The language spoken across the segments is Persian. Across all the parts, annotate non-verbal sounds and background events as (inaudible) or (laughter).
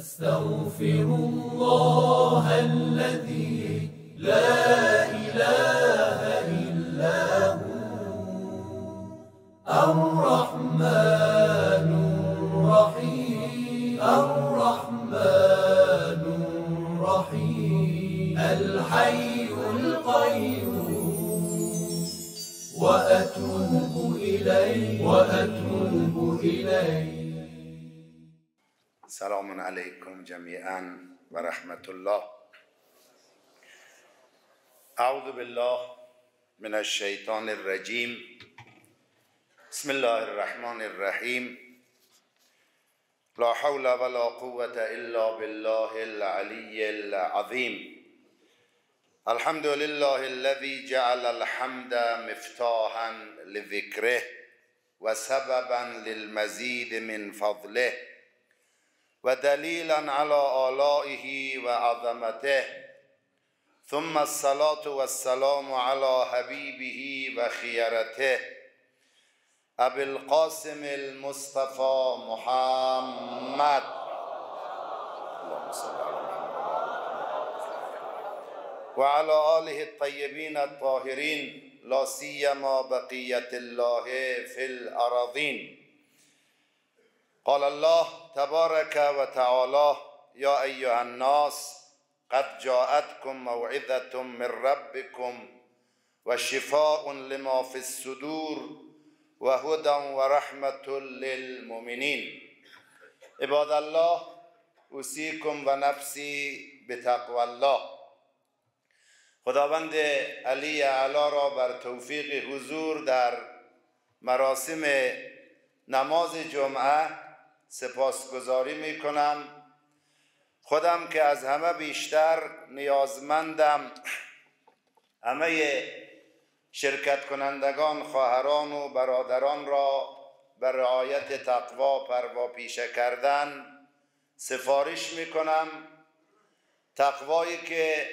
أستغفر الله الذي لا إله إلا هو. الرحمن الرحيم. الرحمن الرحيم. الحي القيوم. وأتوب إليه. وأتوب سلام علیکم جمیعا و رحمت الله. أعوذ بالله من الشیطان الرجیم بسم الله الرحمن الرحیم لا حول ولا قوة إلا بالله العلی العظیم الحمد لله الذي جعل الحمد مفتاحا لذكره وسببا للمزيد من فضله. ودليلا على آلائه وعظمته. ثم الصلاة والسلام على حبيبه وخيرته. أبي القاسم المصطفى محمد. وعلى آله الطيبين الطاهرين لا سيما بقية الله في الأراضين. قال الله تبارك وتعالى يا أيها الناس قد جاءتكم موعظة من ربكم وشفاء لما في الصدور وهدى ورحمة للمؤمنين. عباد الله أوصيكم ونفسي بتقوى الله. خداوند علی علا را بر توفیق حضور در مراسم نماز جمعه سپاسگزاری می کنم خودم که از همه بیشتر نیازمندم همه شرکت کنندگان خواهران و برادران را بر رعایت تقوا پروا پیشه کردن سفارش می کنم تقوایی که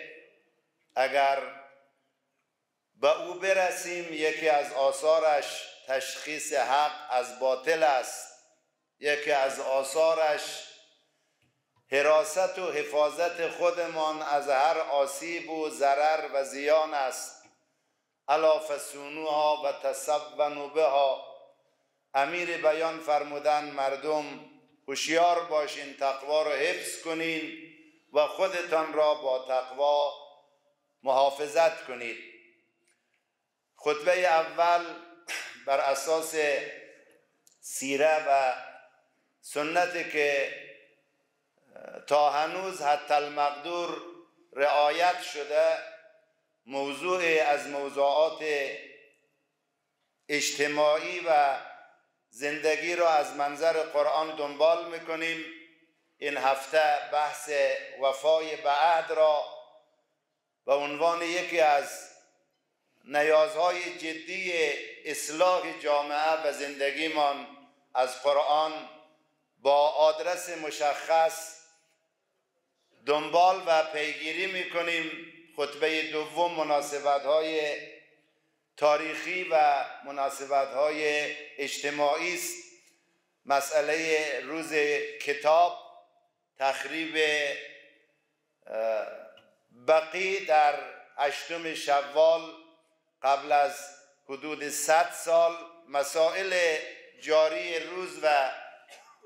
اگر به او برسیم یکی از آثارش تشخیص حق از باطل است. یکی از آثارش حراست و حفاظت خودمان از هر آسیب و ضرر و زیان است. الا فسونوها و تصونوا بها امیر بیان فرمودن مردم هوشیار باشین تقوا رو حفظ کنین و خودتان را با تقوا محافظت کنید. خطبه اول بر اساس سیره و سنتی که تا هنوز حتی المقدور رعایت شده موضوع از موضوعات اجتماعی و زندگی را از منظر قرآن دنبال می‌کنیم. این هفته بحث وفای بعد را به عنوان یکی از نیازهای جدی اصلاح جامعه و زندگیمان از قرآن با آدرس مشخص دنبال و پیگیری می‌کنیم خطبه دوم مناسبت های تاریخی و مناسبت های اجتماعی است. مسئله روز کتاب تخریب بقی در هشتم شوال قبل از حدود 100 سال مسائل جاری روز و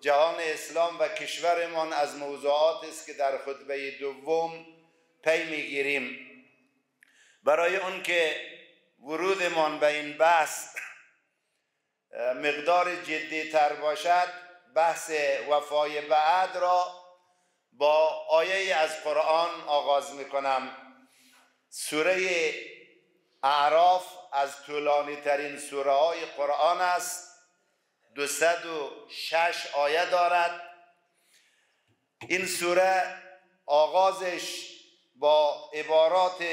جهان اسلام و کشورمان از موضوعات است که در خطبه دوم پی می‌گیریم. برای اون که ورودمان به این بحث مقدار جدی تر باشد بحث وفای بعد را با آیه از قرآن آغاز می‌کنم. سوره اعراف از طولانی ترین سوره های قرآن است. دوصد و شش آیه دارد. این سوره آغازش با عبارات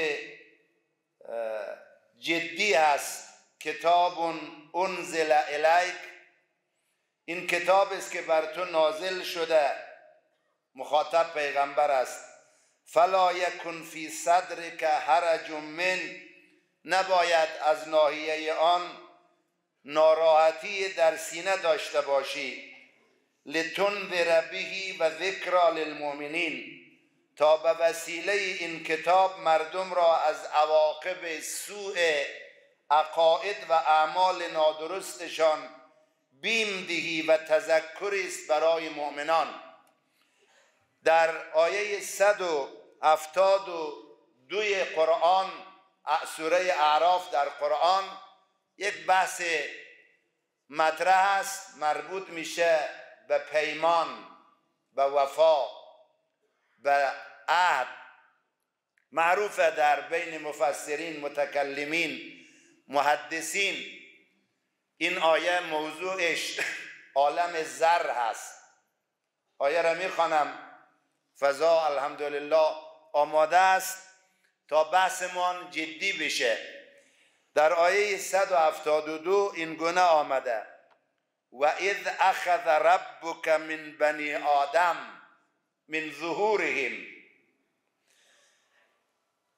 جدی است. کتاب انزل الیک. این کتاب است که بر تو نازل شده. مخاطب پیغمبر است. فلا یکن فی صدرک حرج من. نباید از ناحیه آن ناراحتی در سینه داشته باشی. لتنذر به و ذکر للمؤمنین. تا به وسیله این کتاب مردم را از عواقب سوء عقاید و اعمال نادرستشان بیم دهی و تذکری است برای مؤمنان. در آیه 172 قرآن سوره اعراف در قرآن یک بحث مطرح است مربوط میشه به پیمان به وفا به عهد. معروف در بین مفسرین متکلمین محدثین. این آیه موضوعش (laughs) عالم زر هست. آیه را می‌خوانم. فضا الحمدلله آماده است تا بحثمان جدی بشه. در آیه 172 این گونه آمده. و اذ اخذ ربک من بنی آدم من ظهورهم.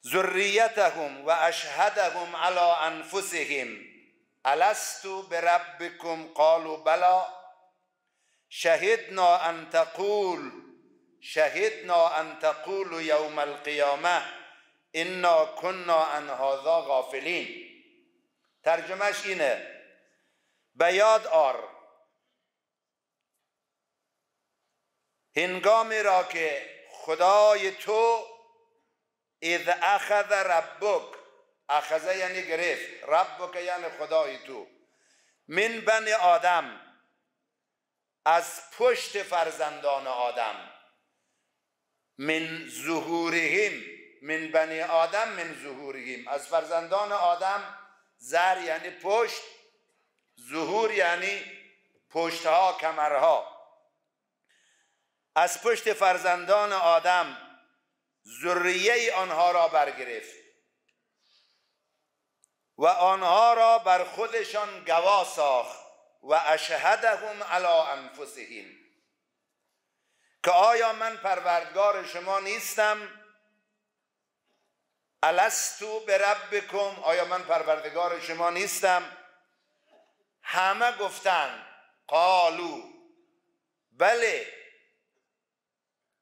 ذریتهم و اشهدهم على انفسهم. الست بربکم؟ قالوا بلا. شهدنا ان تقول شهدنا ان تقول یوم القیامة. انا كنا عن هذا غافلین. ترجمهش اینه. به یاد آر. هنگامی را که خدای تو اذ اخذ ربک اخذ یعنی گرفت ربک یعنی خدای تو من بنی آدم از پشت فرزندان آدم من ظهورهم من بنی آدم من ظهورهم از فرزندان آدم زر یعنی پشت ظهور یعنی پشتها کمرها. از پشت فرزندان آدم ذریه آنها را برگرفت و آنها را بر خودشان گوا ساخت و اشهدهم علی انفسهم. که آیا من پروردگار شما نیستم؟ الستو بربکم آیا من پروردگار شما نیستم؟ همه گفتن قالو. بله.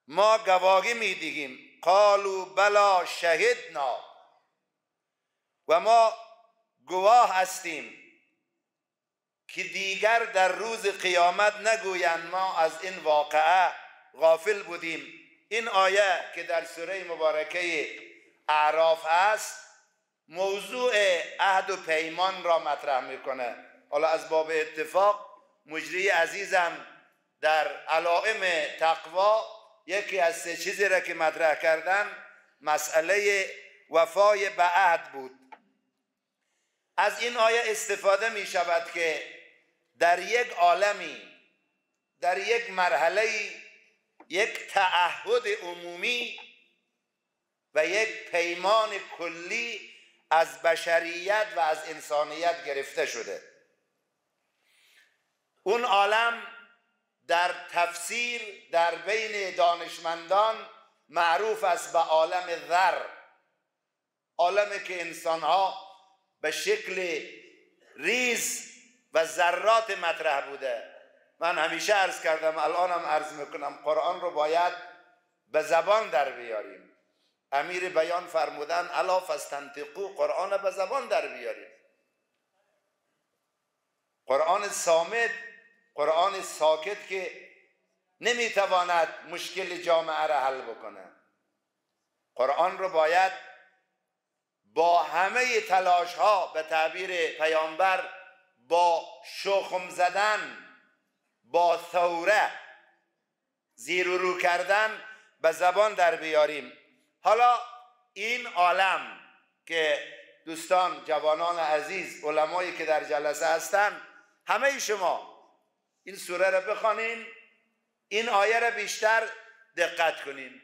ما گواهی می‌دهیم قالو بلا شهدنا. و ما گواه هستیم که دیگر در روز قیامت نگویند ما از این واقعه غافل بودیم. این آیه که در سوره مبارکه اعراف است موضوع عهد و پیمان را مطرح می‌کنه. حالا از باب اتفاق مجری عزیزم در علائم تقوا یکی از سه چیزی را که مطرح کردن مسئله وفای به عهد بود. از این آیه استفاده می شود که در یک عالمی در یک مرحله یک تعهد عمومی و یک پیمان کلی از بشریت و از انسانیت گرفته شده. اون عالم در تفسیر در بین دانشمندان معروف است به عالم ذر عالمی که انسانها به شکل ریز و ذرات مطرح بوده. من همیشه عرض کردم الانم عرض می‌کنم قرآن رو باید به زبان در بیاریم. امیر بیان فرمودن الا فستنتقو قرآن به زبان در بیاریم قرآن سامت قرآن ساکت که نمی‌تواند مشکل جامعه را حل بکنه. قرآن رو باید با همه تلاش ها به تعبیر پیامبر با شخم زدن با ثوره زیر و رو کردن به زبان در بیاریم. حالا این عالم که دوستان جوانان عزیز علمایی که در جلسه هستن همه شما این سوره را بخوانین این آیه را بیشتر دقت کنین.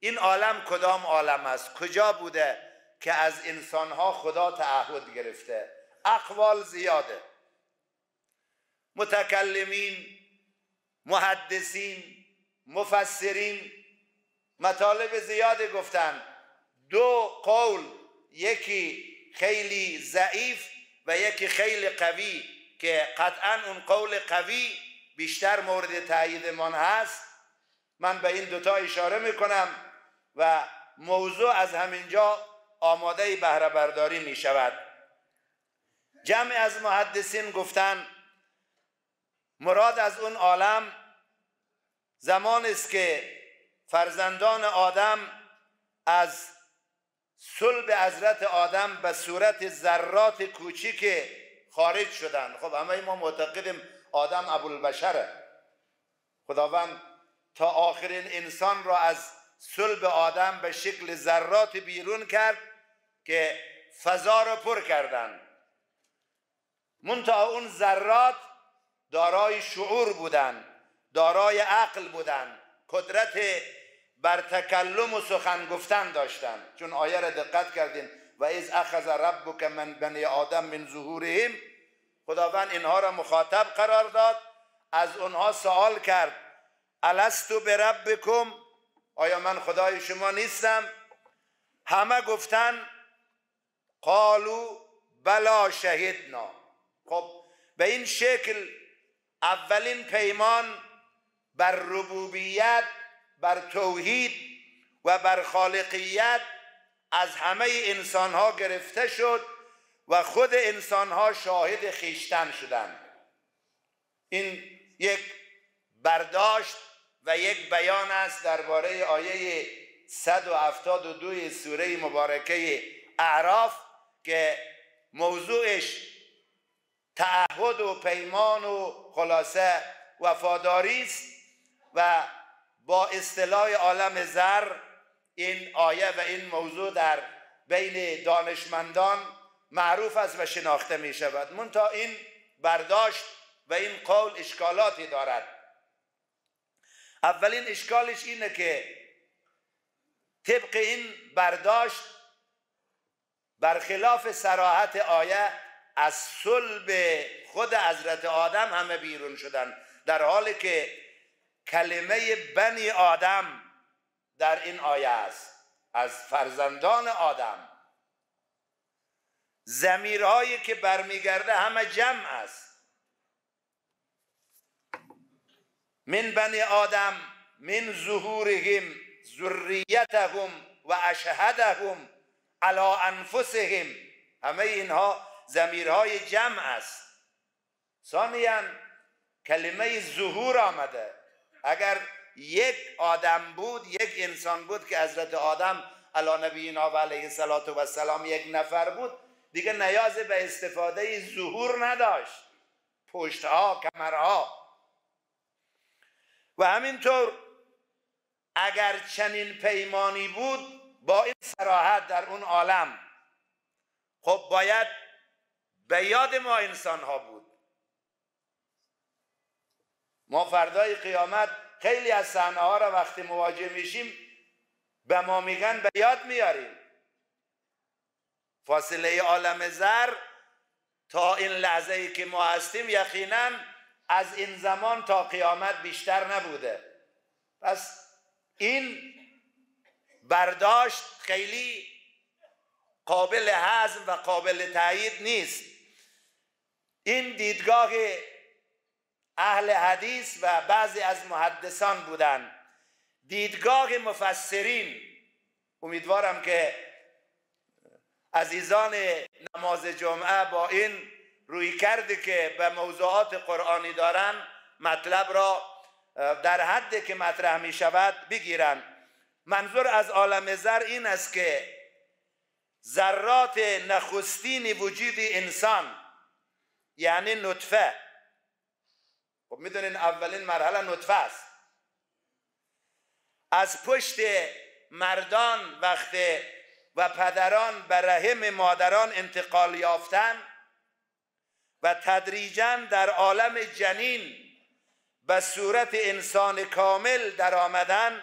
این عالم کدام عالم است؟ کجا بوده که از انسانها خدا تعهد گرفته؟ اقوال زیاده. متکلمین محدثین مفسرین مطالب زیاده گفتن. دو قول یکی خیلی ضعیف و یکی خیلی قوی که قطعا اون قول قوی بیشتر مورد تاییدمان هست. من به این دوتا اشاره می‌کنم و موضوع از همینجا آماده بهره برداری می شود جمع از محدثین گفتن مراد از اون عالم زمان است که فرزندان آدم از صلب حضرت آدم به صورت ذرات کوچیک خارج شدن. خب همه ما معتقدیم آدم ابوالبشره. خداوند تا آخرین انسان را از صلب آدم به شکل ذرات بیرون کرد که فضا را پر کردند منتها اون ذرات دارای شعور بودند دارای عقل بودند قدرت بر تکلم و سخن گفتن داشتند چون آیه را دقت کردین. و از اخذ ربک من بنی آدم من ظهورهم. خداوند اینها را مخاطب قرار داد. از اونها سوال کرد. الستو بربکم؟ آیا من خدای شما نیستم؟ همه گفتن قالو بلا شهدنا. خب به این شکل اولین پیمان بر ربوبیت بر توحید و بر خالقیت از همه انسان ها گرفته شد و خود انسان ها شاهد خیشتن شدند. این یک برداشت و یک بیان است درباره آیه 172 سوره مبارکه اعراف که موضوعش تعهد و پیمان و خلاصه وفاداری است. و با اصطلاح عالم زر این آیه و این موضوع در بین دانشمندان معروف است و شناخته می شود. منتها این برداشت و این قول اشکالاتی دارد. اولین اشکالش اینه که طبق این برداشت برخلاف سراحت آیه از صلب خود حضرت آدم همه بیرون شدن در حالی که کلمه بنی آدم در این آیه است. از فرزندان آدم. زمیرهایی که برمیگرده همه جمع است. من بنی آدم من ظهورهم ذریتهم و اشهدهم علی انفسهم. همه اینها زمیرهای جمع است. ثانیا کلمه ظهور آمده. اگر یک آدم بود یک انسان بود که حضرت آدم علی نبینا و علیه و السلام یک نفر بود دیگه نیاز به استفاده ظهور نداشت. پشتها کمرها. و همینطور اگر چنین پیمانی بود با این سراحت در اون عالم خب باید به یاد ما انسان ها بود. ما فردای قیامت خیلی از صحنه ها را وقتی مواجه میشیم به ما میگن به یاد میاریم. فاصله عالم زر تا این لحظه ای که ما هستیم یقینا از این زمان تا قیامت بیشتر نبوده. پس این برداشت خیلی قابل هضم و قابل تایید نیست. این دیدگاه اهل حدیث و بعضی از محدثان بودند دیدگاه مفسرین. امیدوارم که عزیزان نماز جمعه با این روی کرده که به موضوعات قرآنی دارن مطلب را در حد که مطرح می شود بگیرن. منظور از عالم زر این است که ذرات نخستین وجود انسان یعنی نطفه خب می‌دونین اولین مرحله نطفه است. از پشت مردان وقت و پدران به رحم مادران انتقال یافتن و تدریجا در عالم جنین به صورت انسان کامل در آمدن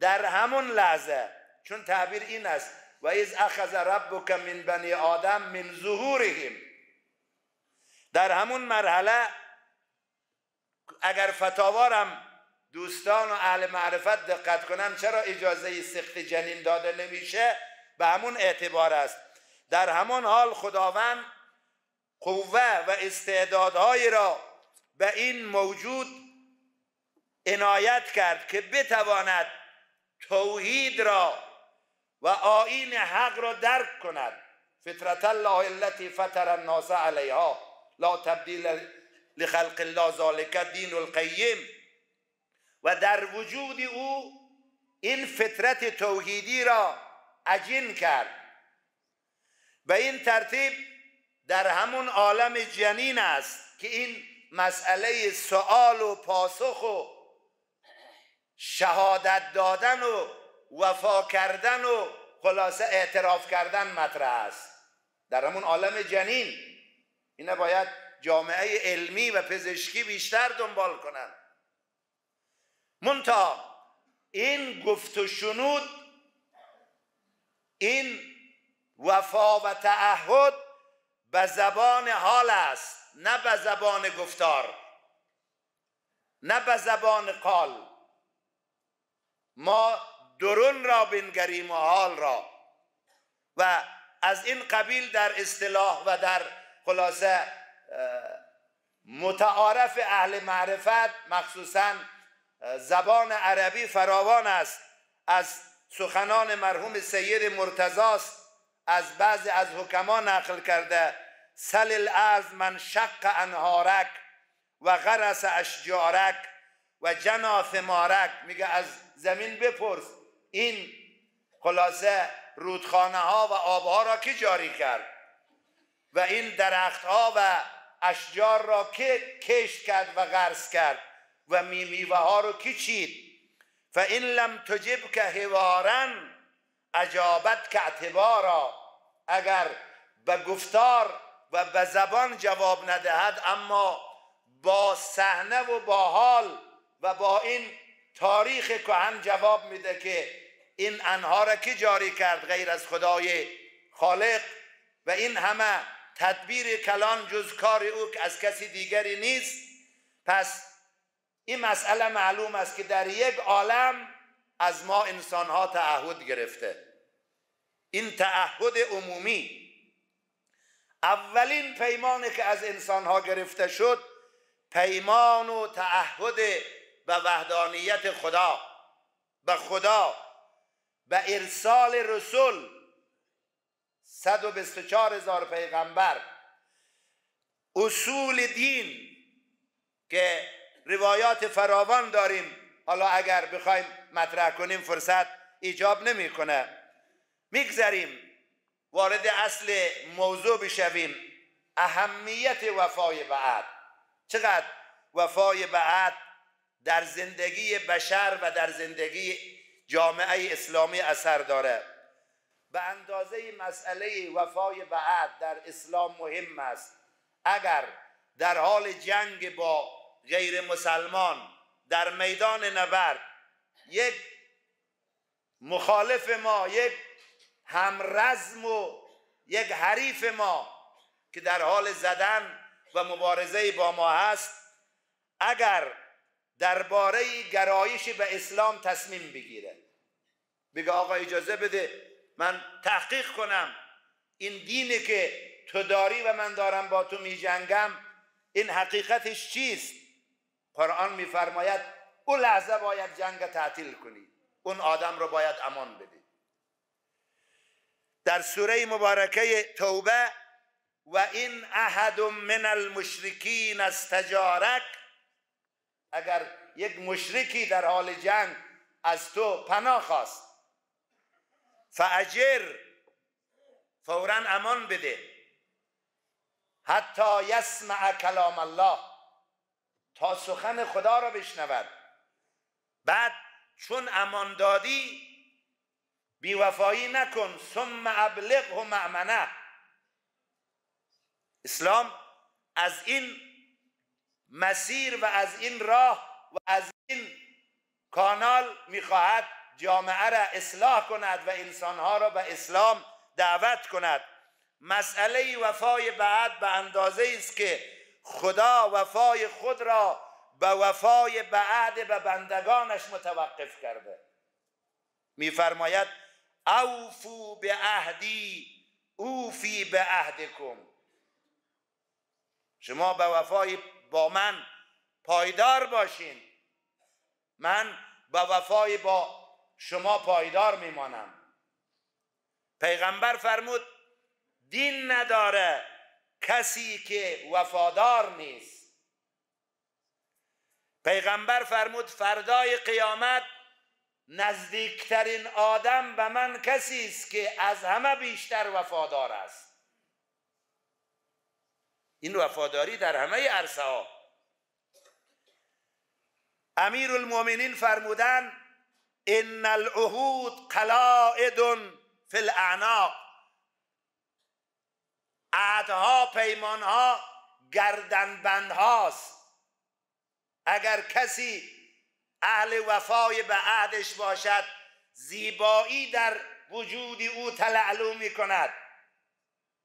در همون لحظه چون تعبیر این است و از اخذ ربک من بنی آدم من ظهورهم. در همون مرحله اگر فتاوارم دوستان و اهل معرفت دقت کنن چرا اجازه سخت جنین داده نمیشه؟ به همون اعتبار است. در همون حال خداوند قوه و استعدادهایی را به این موجود عنایت کرد که بتواند توحید را و آین حق را درک کند. فطرت الله التي فطر الناس علیها لا تبدیل لخلق الله ذالک دین القیم و در وجود او این فطرت توحیدی را عجین کرد. به این ترتیب در همون عالم جنین است که این مسئله سوال و پاسخ و شهادت دادن و وفا کردن و خلاصه اعتراف کردن مطرح است. در همون عالم جنین. اینا باید جامعه علمی و پزشکی بیشتر دنبال کنند منتها این گفت و شنود این وفا و تعهد به زبان حال است نه به زبان گفتار نه به زبان قال. ما درون را بنگریم و حال را. و از این قبیل در اصطلاح و در خلاصه متعارف اهل معرفت مخصوصا زبان عربی فراوان است. از سخنان مرحوم سید مرتزاست از بعض از حکما نقل کرده سل الارض من شق انهارک و غرس اشجارک و جنا ثمارک. میگه از زمین بپرس. این خلاصه رودخانه ها و آبها را که جاری کرد؟ و این درخت ها و اشجار را که کشت کرد و غرس کرد و میوه ها رو که چید فان لم تجب که هوارن عجابت که اعتبارا. اگر به گفتار و به زبان جواب ندهد اما با صحنه و با حال و با این تاریخ کهن جواب میده که این انها را که جاری کرد غیر از خدای خالق و این همه تدبیر کلان جز کار او از کسی دیگری نیست. پس این مسئله معلوم است که در یک عالم از ما انسان ها تعهد گرفته. این تعهد عمومی اولین پیمانی که از انسان ها گرفته شد پیمان و تعهد به وحدانیت خدا به خدا به ارسال رسول 124 هزار پیغمبر اصول دین که روایات فراوان داریم حالا اگر بخوایم مطرح کنیم فرصت ایجاب نمی‌کنه. میگذریم وارد اصل موضوع بشویم. اهمیت وفای بعد. چقدر وفای بعد در زندگی بشر و در زندگی جامعه اسلامی اثر داره؟ به اندازه مسئله وفای بعد در اسلام مهم است. اگر در حال جنگ با غیر مسلمان در میدان نبرد یک مخالف ما یک همرزم و یک حریف ما که در حال زدن و مبارزه با ما هست اگر درباره گرایش به اسلام تصمیم بگیره بگه آقا اجازه بده من تحقیق کنم این دینی که تو داری و من دارم با تو می جنگم این حقیقتش چیست؟ قرآن میفرماید اون لحظه باید جنگ تعطیل کنی اون آدم رو باید امان بدی. در سوره مبارکه توبه و این احد من المشرکین استجارک اگر یک مشرکی در حال جنگ از تو پناه خواست. فاجر فورا امان بده. حتی یسمع کلام الله تا سخن خدا را بشنود. بعد چون امان دادی بیوفایی نکن. ثم ابلغه معمنه اسلام از این مسیر و از این راه و از این کانال می‌خواهد جامعه را اصلاح کند و انسانها را به اسلام دعوت کند. مسئله وفای بعد به اندازه است که خدا وفای خود را به وفای بعد به بندگانش متوقف کرده. میفرماید اوفو به عهدی اوفی به عهدکم شما به وفای با من پایدار باشین. من با وفای با شما پایدار میمانم. پیغمبر فرمود دین نداره کسی که وفادار نیست. پیغمبر فرمود فردای قیامت نزدیکترین آدم به من کسی است که از همه بیشتر وفادار است. این وفاداری در همه عرصه ها امیر المؤمنین فرمودن ان العهود قلائد فی الاعناق عهدها پیمانها گردنبند هاست اگر کسی اهل وفای به عهدش باشد زیبایی در وجود او تلعلو می کند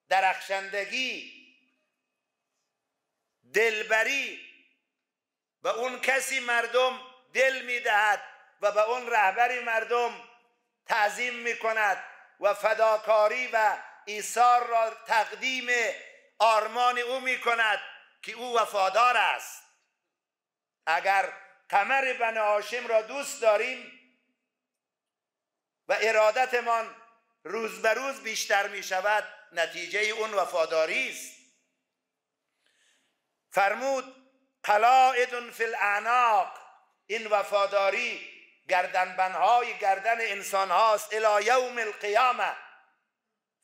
درخشندگی دلبری. به اون کسی مردم دل می‌دهد. و به اون رهبری مردم تعظیم می کند و فداکاری و ایثار را تقدیم آرمان او می کند که او وفادار است. اگر قمر بن هاشم را دوست داریم و ارادتمان روز به روز بیشتر می شود نتیجه اون وفاداری است. فرمود قلائد فی الاعناق این وفاداری گردنبنهای گردن انسان هاست الى یوم القیامه.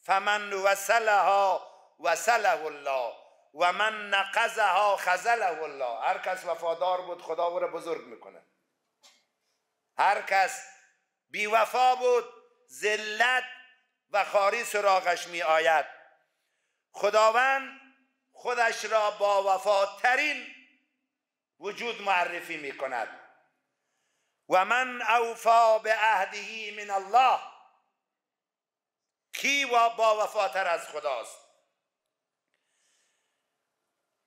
فمن وصلها وصله الله و من نقضها خزله الله. هر کس وفادار بود خدا او را بزرگ می‌کنه. هر کس بی وفا بود ذلت و خاری سراغش می آید خداوند خودش را با وفاترین وجود معرفی می کند و من اوفا به عهده من الله کی و با وفاتر از خداست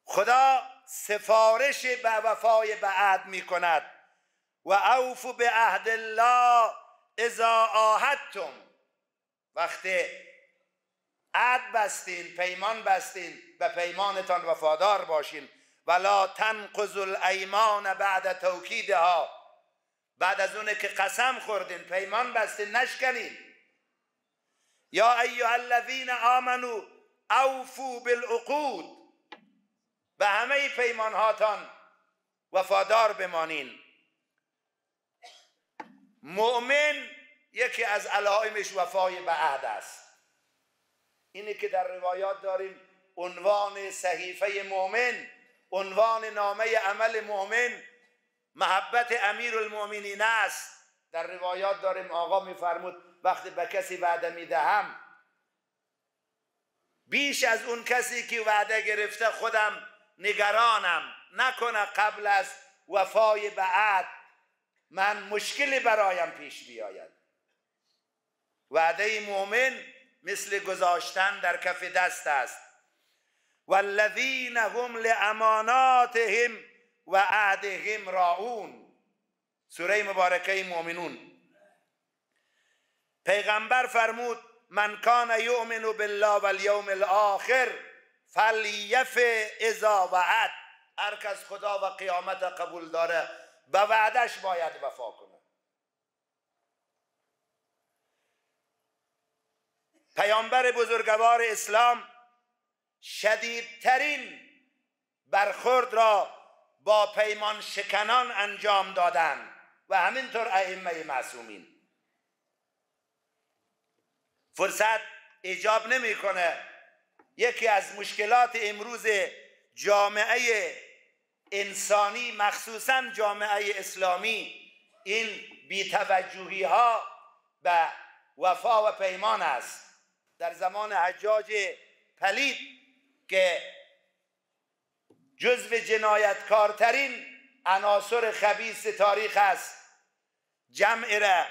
خدا سفارش به وفای به عهد می کند و اوفو به عهد الله اذا آهدتم وقتی عهد بستین پیمان بستین به پیمانتان وفادار باشین ولا تنقض الایمان بعد توکیدها بعد از اونه که قسم خوردین پیمان بستین نشکنین. یا ایها الذین آمنو اوفو بالعقود. به همه پیمان هاتان وفادار بمانین. مؤمن یکی از علائمش وفای به عهد است. اینی که در روایات داریم عنوان صحیفه مؤمن عنوان نامه عمل مؤمن محبت امیر المؤمنین است. در روایات داریم آقا میفرمود وقتی به کسی وعده می‌دهم بیش از اون کسی که وعده گرفته خودم نگرانم. نکنه قبل از وفای به عهد من مشکلی برایم پیش بیاید. وعده مؤمن مثل گذاشتن در کف دست است. والذین هم لاماناتهم و عهدهم راعون. سوره مبارکه مؤمنون. پیغمبر فرمود من کان یؤمن بالله والیوم الاخر فلیف اذا وعد. هر کس خدا و قیامت قبول داره به وعدش باید وفا کنه. پیامبر بزرگوار اسلام شدیدترین برخورد را با پیمان شکنان انجام دادن و همینطور ائمه معصومین. فرصت ایجاب نمی‌کنه. یکی از مشکلات امروز جامعه انسانی مخصوصا جامعه اسلامی این بیتوجهی ها به وفا و پیمان است. در زمان حجاج پلید که جزو جنایتکارترین عناصر خبیث تاریخ است. جمع را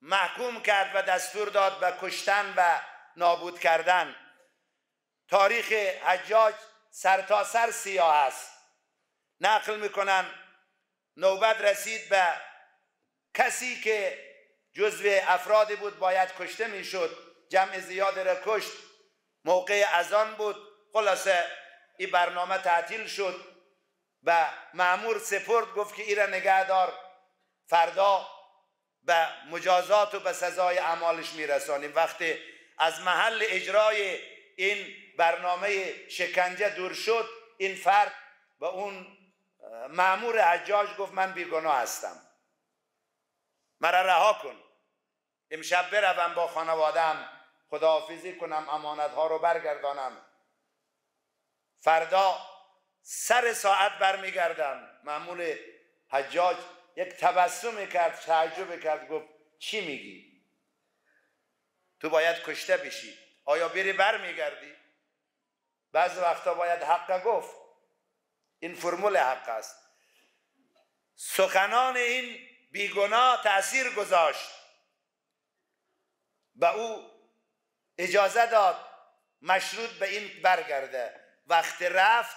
محکوم کرد و دستور داد به کشتن و نابود کردن. تاریخ حجاج سرتاسر سر سیاه است. نقل می‌کنن نوبت رسید به کسی که جزو افرادی بود باید کشته می‌شد. جمع زیاد را کشت. موقع اذان بود. خلاصه این برنامه تعطیل شد به معمور سپرد گفت که ایره نگه دار فردا به مجازات و به سزای اعمالش میرسانیم. وقتی از محل اجرای این برنامه شکنجه دور شد این فرد به اون معمور حجاج گفت من بیگناه هستم. مرا رها کن. امشب بروم با خانوادم خداحافظی کنم امانت ها رو برگردانم. فردا سر ساعت برمیگردم. معمول حجاج یک تبسم کرد تعجب کرد گفت چی میگی؟ تو باید کشته بشی. آیا بری برمیگردی؟ بعض وقتا باید حق گفت. این فرمول حق است. سخنان این بیگناه تأثیر گذاشت. به او اجازه داد مشروط به این برگرده. وقت رفت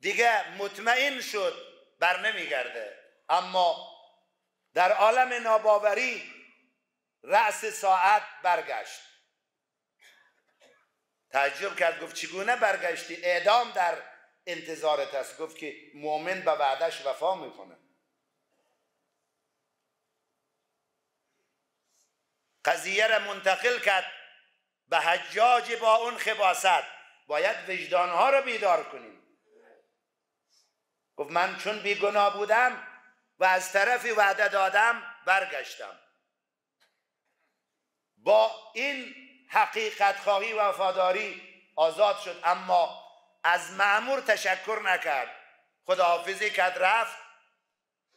دیگه مطمئن شد بر نمیگرده. اما در عالم ناباوری رأس ساعت برگشت. تعجب کرد گفت چگونه برگشتی؟ اعدام در انتظارت است. گفت که مؤمن به وعدش وفا می‌کنه. قضیه را منتقل کرد. به حجاج با اون خباست. باید وجدانها را بیدار کنیم. گفت من چون بیگناه بودم و از طرفی وعده دادم برگشتم. با این حقیقت خواهی و وفاداری آزاد شد. اما از معمور تشکر نکرد. خداحافظی کرد رفت.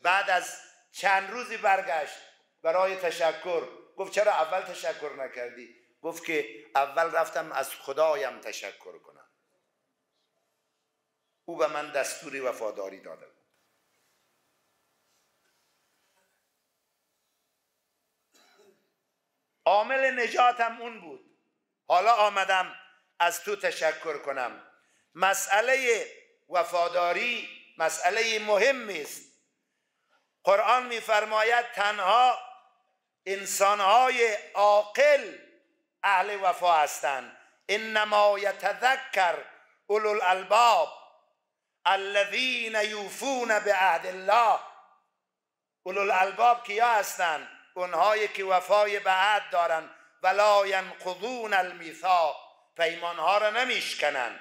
بعد از چند روزی برگشت. برای تشکر. گفت چرا اول تشکر نکردی؟ گفت که اول رفتم از خدایم تشکر کنم. او به من دستوری وفاداری داده بود. عامل نجاتم اون بود. حالا آمدم از تو تشکر کنم. مسئله وفاداری مسئله مهمی است. قرآن میفرماید تنها انسانهای عاقل اهل وفا هستند. انما یتذکر اولو الالباب الذین یوفون به عهد الله. اولو الالباب کیا هستند؟ اونهایی که وفای به عهد دارن ولا ینقضون المیثاق. پیمانها را نمیشکنن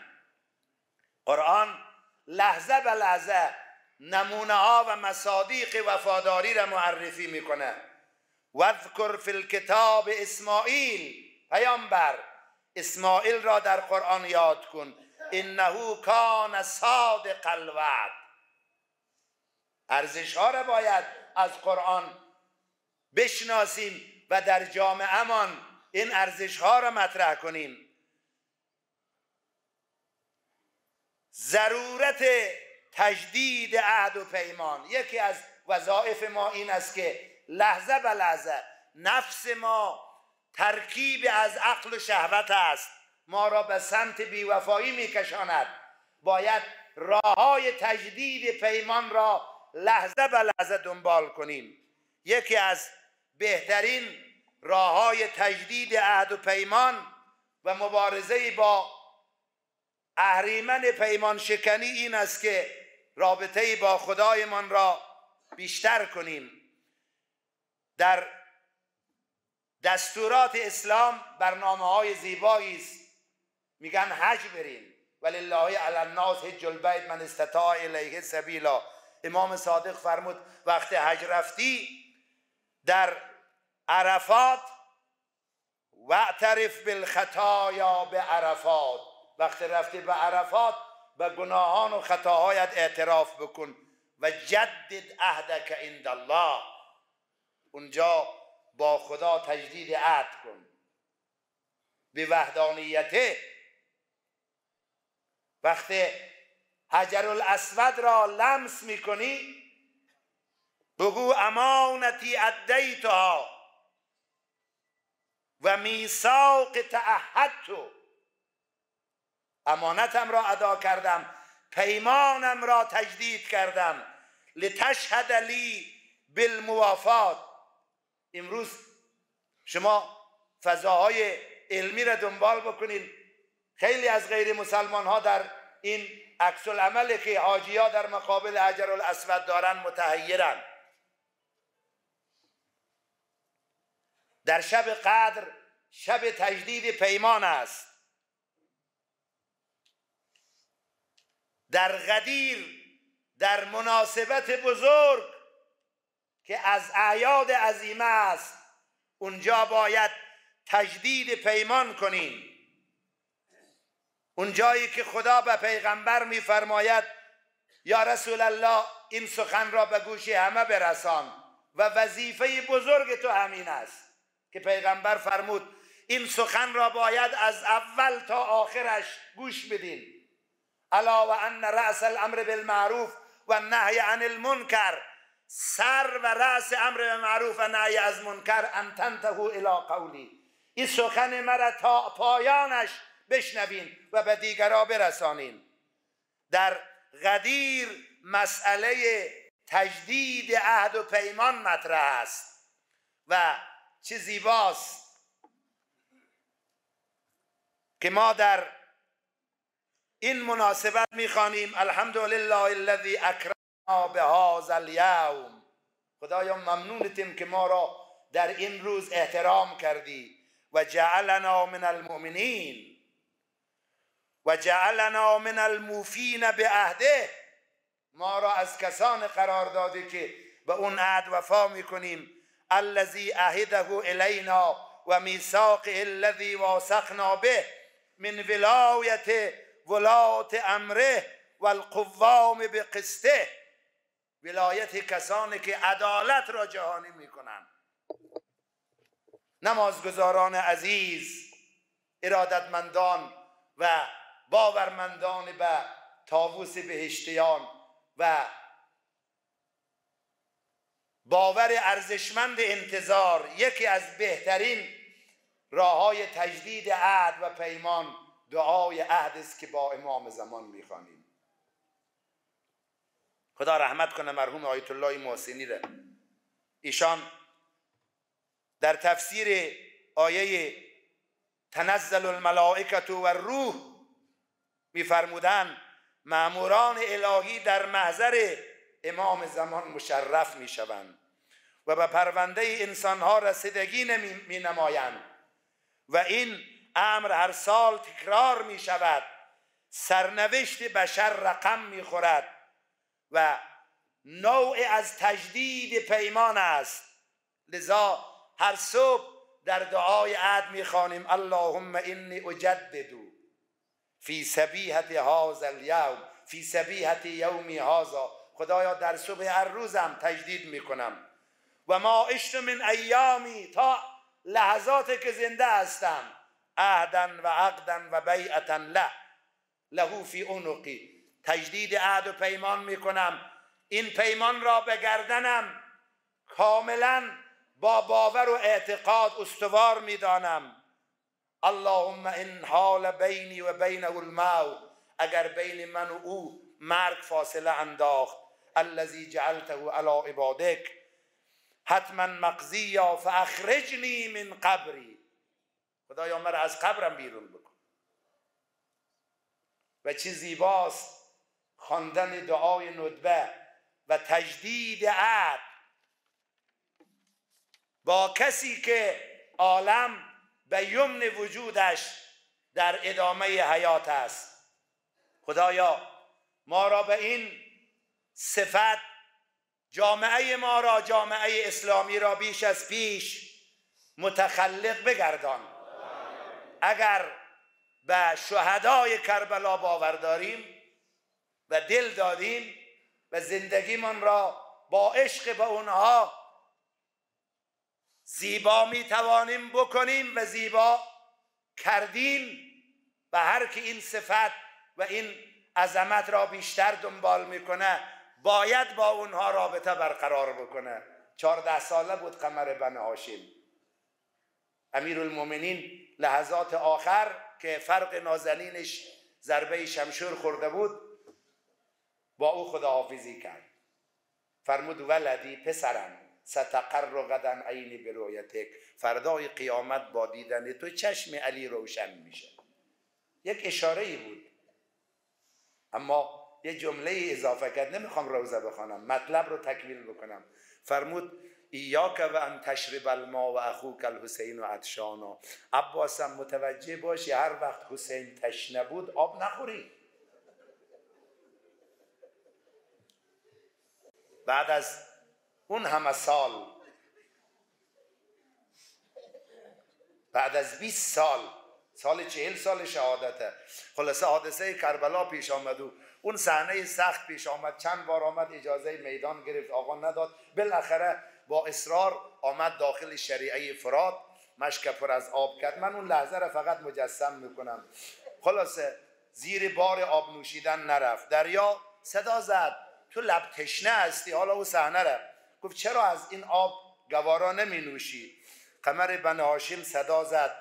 قرآن لحظه به لحظه نمونه ها و مصادیق وفاداری را معرفی می‌کنه. وذکر فی الکتاب اسماعیل. پیامبر اسماعیل را در قرآن یاد کن. انه کان صادق الوعد. ارزش ها را باید از قرآن بشناسیم و در جامعهمان این ارزش ها را مطرح کنیم. ضرورت تجدید عهد و پیمان. یکی از وظایف ما این است که لحظه به لحظه نفس ما ترکیب از عقل و شهوت است. ما را به سمت بیوفایی میکشاند. باید راه های تجدید پیمان را لحظه به لحظه دنبال کنیم. یکی از بهترین راه های تجدید عهد و پیمان و مبارزه با اهریمن پیمان شکنی این است که رابطه با خدایمان را بیشتر کنیم. در دستورات اسلام برنامه های زیبایی است. میگن حج بریم. ولله علی الناس حج البیت من استطاع الیه سبیلا. امام صادق فرمود وقتی حج رفتی در عرفات و اعترف بالخطایا به عرفات وقتی رفتی به عرفات به گناهان و خطاهایت اعتراف بکن. و جدد عهدک عند الله. اونجا با خدا تجدید عهد کن. به وحدانیته وقتی حجر الاسود را لمس می‌کنی بگو امانتی ادیتها و میثاق تعهدتو. امانتم را ادا کردم پیمانم را تجدید کردم. لتشهد لی بالموافات. امروز شما فضاهای علمی را دنبال بکنید خیلی از غیر مسلمان ها در این عکس العمل که حاجی ها در مقابل حجر الاسود دارن متحیرن. در شب قدر شب تجدید پیمان است. در غدیر در مناسبت بزرگ که از اعیاد عظیمه است. اونجا باید تجدید پیمان کنیم. اون جایی که خدا به پیغمبر میفرماید یا رسول الله این سخن را به گوش همه برسان و وظیفه بزرگ تو همین است که پیغمبر فرمود این سخن را باید از اول تا آخرش گوش بدین. الا و ان رأس الامر بالمعروف و نهی عن المنکر. سر و رأس امر بالمعروف و نهی از منکر ان تنتهو الى قولی. این سخن مرا تا پایانش بشنوین و به دیگرا برسانین. در غدیر مسئله تجدید عهد و پیمان مطرح است و چه زیباست که ما در این مناسبت می‌خوانیم الحمدلله الذی اکرمنا به هذا الیوم. خدایا ممنونتیم که ما را در این روز احترام کردی. و جعلنا من المؤمنین. و جعلنا من الموفین به عهده ما را از کسان قرار داده که به اون عهد وفا می‌کنیم. الذی عهده الینا و میثاقه الذی واثقنا به من ولایت ولات امره و القوام به قسته ولایت کسانی که عدالت را جهانی می‌کنند. نمازگزاران عزیز ارادتمندان و باورمندان به تاووس بهشتیان و باور ارزشمند انتظار یکی از بهترین راه های تجدید عهد و پیمان دعای عهد است که با امام زمان می‌خوانیم. خدا رحمت کنه مرحوم آیت الله محسنی را. ایشان در تفسیر آیه تنزل الملائکت و روح میفرمودن معموران الهی در محضر امام زمان مشرف می‌شوند و به پرونده انسان ها رسیدگی می نمایند و این امر هر سال تکرار می شود سرنوشت بشر رقم می خورد و نوع از تجدید پیمان است. لذا هر صبح در دعای عهد می خوانیم اللهم انی اجددو فی سبیحت هذا الیوم فی سبیحت یومی هذا. خدایا در صبح هر روزم تجدید می کنم و ما اشت من ایامی تا لحظات که زنده هستم. عهدا و عقدا و بیعتا له له فی عنقی. تجدید عهد و پیمان می‌کنم. این پیمان را به گردنم کاملا با باور و اعتقاد استوار می‌دانم. اللهم ان حال بینی و بینه الموت اگر بین من و او مرگ فاصله انداخت. الذي جعلته على عبادك حتما مقضیا فاخرجنی من قبری. خدایا مرا از قبرم بیرون بکن. و چه زیباست خواندن دعای ندبه و تجدید عهد با کسی که عالم به یمن وجودش در ادامه حیات است. خدایا ما را به این صفت جامعه ما را جامعه اسلامی را بیش از پیش متخلق بگردان. اگر به شهدای کربلا باور داریم و دل دادیم و زندگیمان را با عشق به اونها زیبا می توانیم بکنیم و زیبا کردیم و هر که این صفت و این عظمت را بیشتر دنبال می‌کنه باید با اونها رابطه برقرار بکنه. چهارده ساله بود قمر بن هاشم. امیر المومنین لحظات آخر که فرق نازنینش ضربه شمشور خورده بود او خداحافظی کرد. فرمود ولدی پسرم ستقر غدن عینی به رویتک فردای قیامت با دیدن تو چشم علی روشن میشه. یک اشاره ای بود. اما یه جمله اضافه کرد. نمی‌خوام روزه بخوانم مطلب رو تکمیل بکنم. فرمود ایاک و ان تشرب الماء و اخوک الحسین و عطشانا. عباسم متوجه باشی هر وقت حسین تشنه بود آب نخوری. بعد از اون همه سال بعد از 20 سال سال چهل سال شهادته. خلاصه حادثه کربلا پیش آمد و اون صحنه سخت پیش آمد. چند بار آمد اجازه میدان گرفت آقا نداد. بالاخره با اصرار آمد داخل شریعه فرات. مشک پر از آب کرد. من اون لحظه را فقط مجسم می‌کنم. خلاصه زیر بار آب نوشیدن نرفت. دریا صدا زد. تو لب تشنه هستی؟ حالا او صحنه را گفت چرا از این آب گوارا نمی نوشی قمر بن هاشم صدا زد.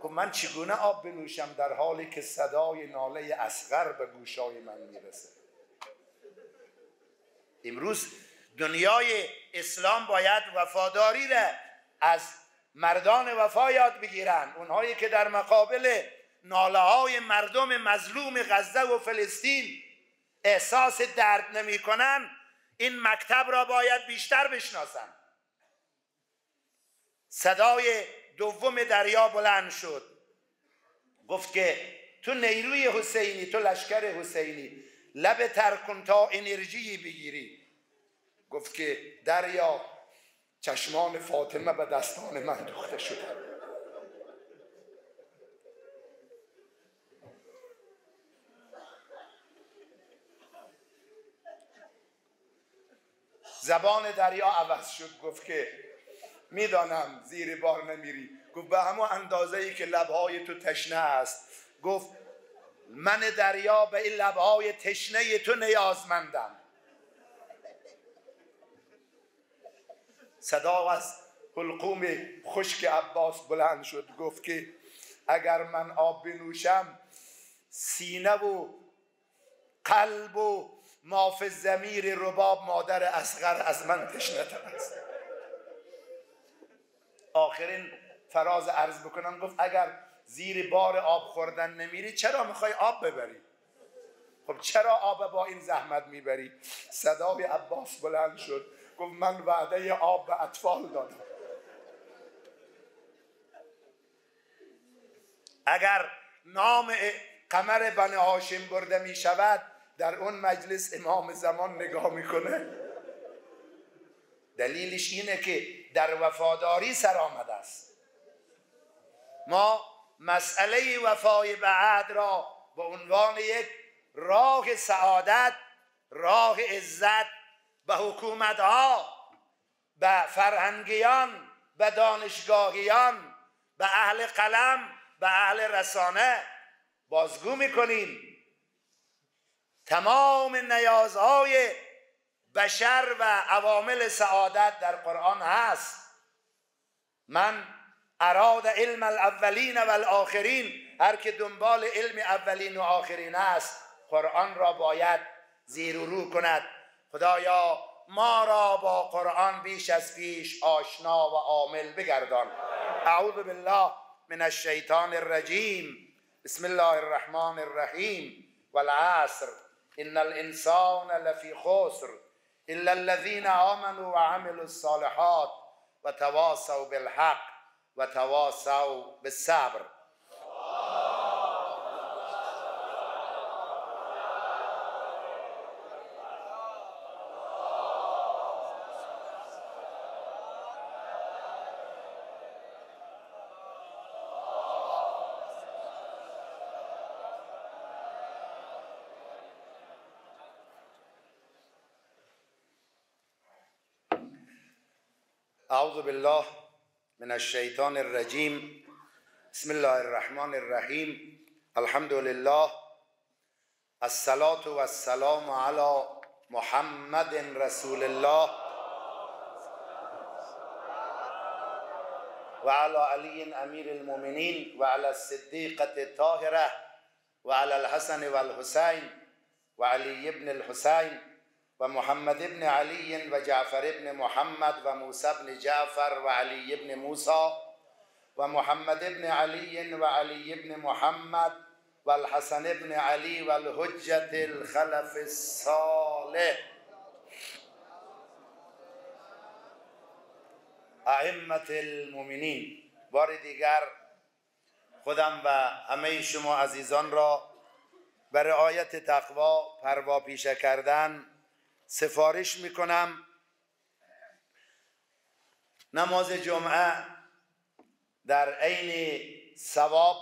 گفت من چگونه آب بنوشم در حالی که صدای ناله اصغر به گوشای من می‌رسه؟ امروز دنیای اسلام باید وفاداری را از مردان وفا یاد بگیرن. اونهایی که در مقابل ناله های مردم مظلوم غزه و فلسطین احساس درد نمی کنن این مکتب را باید بیشتر بشناسن صدای دوم دریا بلند شد. گفت که تو نیروی حسینی تو لشکر حسینی. لب ترکن تا انرژی بگیری. گفت که دریا چشمان فاطمه به دستان من دوخته شده. زبان دریا عوض شد گفت که می‌دانم زیر بار نمیری. گفت به همون اندازه ای که لبهای تو تشنه است. گفت من دریا به این لبهای تشنه تو نیازمندم. صدا از حلقوم خشک عباس بلند شد گفت که اگر من آب بنوشم سینه و قلب و ماف زمیر رباب مادر اصغر از من تشنه است. آخرین فراز عرض بکنم گفت اگر زیر بار آب خوردن نمیری چرا می‌خوای آب ببری؟ خب چرا آب با این زحمت می‌بری؟ صدای عباس بلند شد گفت من وعده آب به اطفال دادم. اگر نام قمر بن هاشم برده می شود در اون مجلس امام زمان نگاه می‌کنه. دلیلش اینه که در وفاداری سر آمده است. ما مسئله وفای به عهد را به عنوان یک راه سعادت راه عزت به حکومت ها به فرهنگیان به دانشگاهیان به اهل قلم به اهل رسانه بازگو می‌کنیم. تمام نیازهای بشر و عوامل سعادت در قرآن هست. من اراد علم الاولین و الاخرین هر که دنبال علم اولین و آخرین است قرآن را باید زیر و رو کند. خدایا ما را با قرآن بیش از پیش آشنا و عامل بگردان. اعوذ بالله من الشیطان الرجیم. بسم الله الرحمن الرحیم. والعصر. ان الانسان لفی خسر الا الذين امنوا وعملوا الصالحات وتواصوا بالحق وتواصوا بالصبر أعوذ بالله من الشیطان الرجیم بسم الله الرحمن الرحیم الحمد لله. الصلاة والسلام على محمد رسول الله. وعلى علي أمير المؤمنين وعلى الصديقة الطاهرة وعلى الحسن والحسين وعلي بن الحسين ومحمد بن علي وجعفر بن محمد وموسى بن جعفر وعلي بن موسى ومحمد بن علي وعلي بن محمد والحسن ابن علی والحجة الخلف الصالح. ائمت المؤمنین بار دیگر خودم و همه شما عزیزان را به رعایت تقوا پروا پیشه کردن سفارش می‌کنم. نماز جمعه در عین ثواب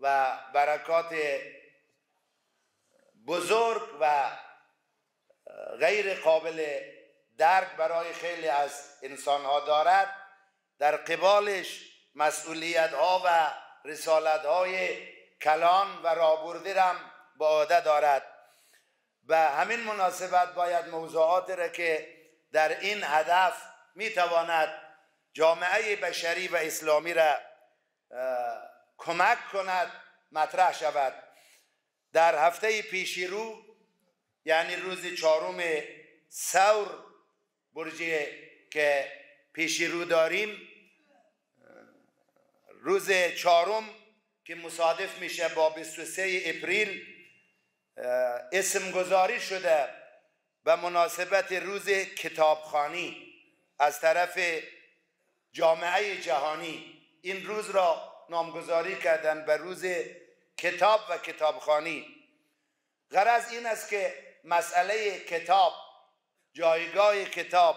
و برکات بزرگ و غیر قابل درک برای خیلی از انسان ها دارد. در قبالش مسئولیت ها و رسالت های کلان و رابرده رم با عاده دارد. به همین مناسبت باید موضوعات را که در این هدف می‌تواند جامعه بشری و اسلامی را کمک کند مطرح شود. در هفته پیشی رو یعنی روز چهارم سور برجی که پیشی رو داریم روز چهارم که مصادف میشه با 23 اپریل اسم گذاری شده به مناسبت روز کتابخانی از طرف جامعه جهانی. این روز را نامگذاری کردن به روز کتاب و کتابخانی. غرض این است که مسئله کتاب جایگاه کتاب